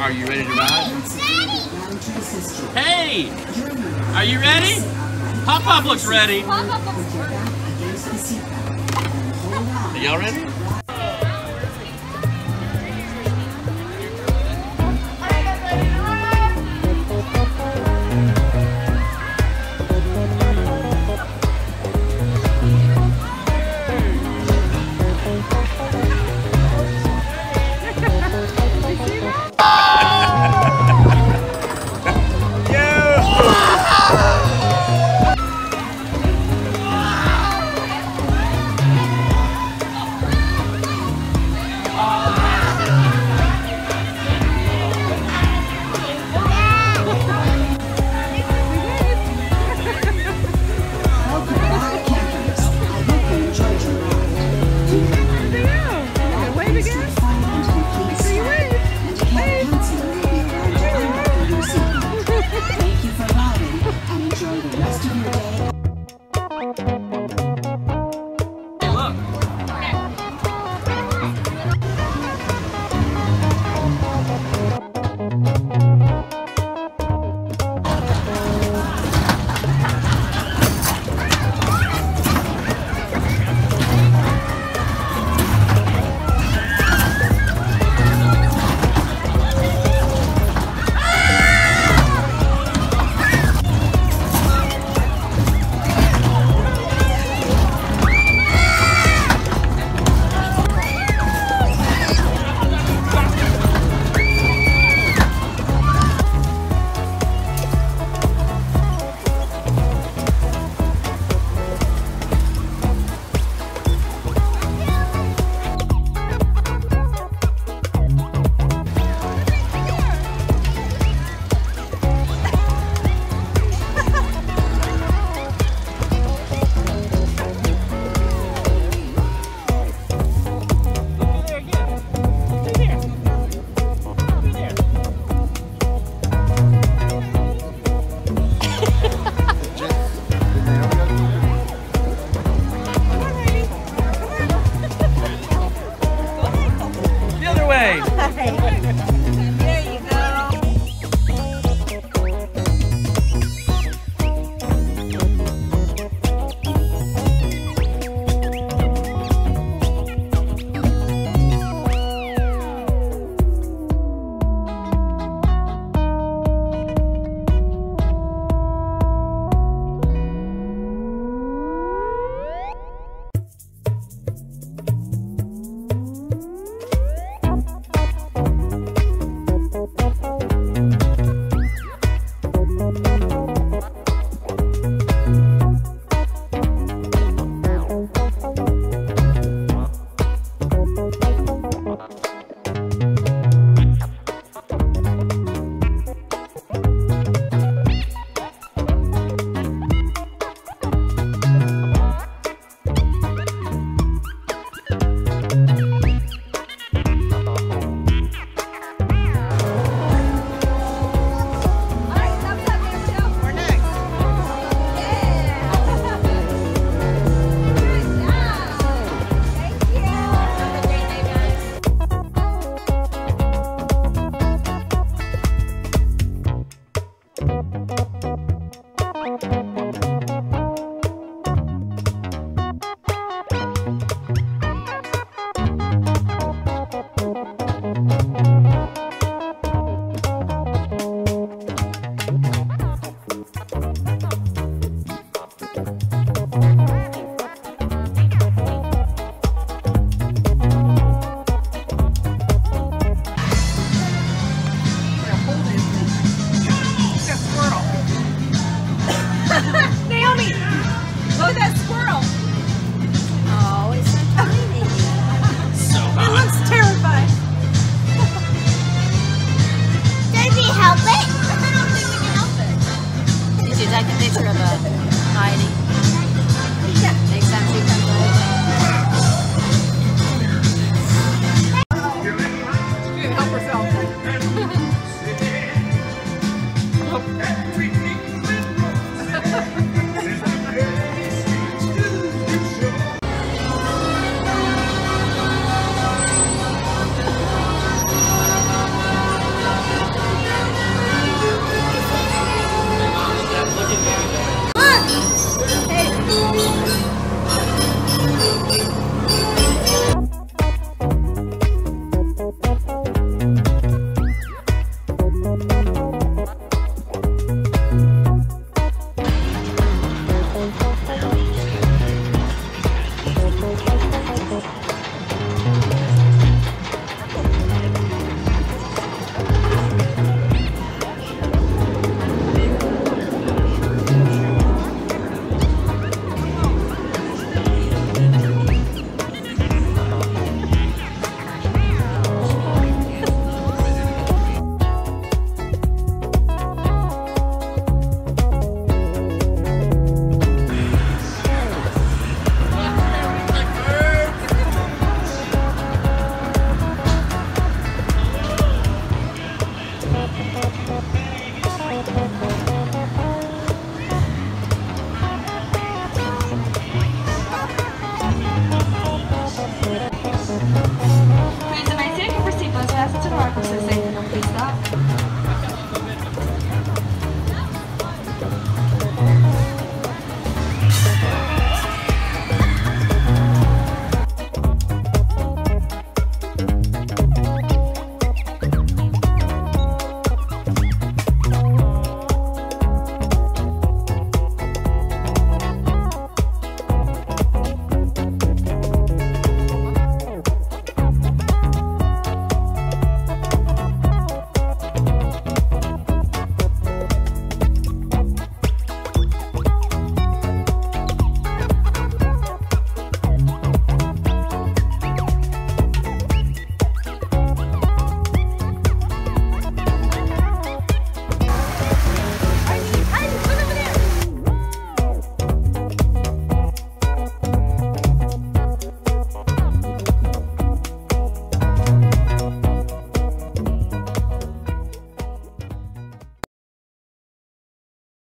Are you ready to ride? Hey! Are you ready? Pop Pop looks ready. Are y'all ready? take a picture of her, Heidi. Makes Next. She didn't help herself.